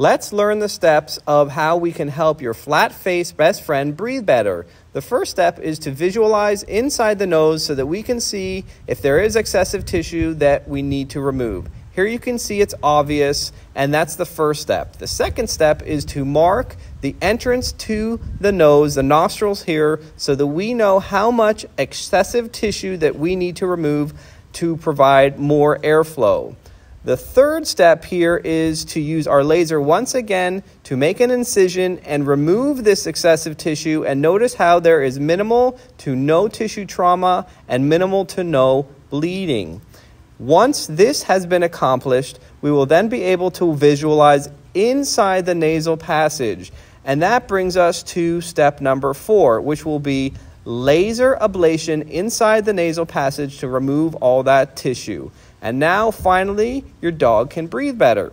Let's learn the steps of how we can help your flat faced best friend breathe better. The first step is to visualize inside the nose so that we can see if there is excessive tissue that we need to remove. Here you can see it's obvious, and that's the first step. The second step is to mark the entrance to the nose, the nostrils here, so that we know how much excessive tissue that we need to remove to provide more airflow. The third step here is to use our laser once again to make an incision and remove this excessive tissue and notice how there is minimal to no tissue trauma and minimal to no bleeding. Once this has been accomplished, we will then be able to visualize inside the nasal passage. And that brings us to step number four, which will be laser ablation inside the nasal passage to remove all that tissue. And now, finally, your dog can breathe better.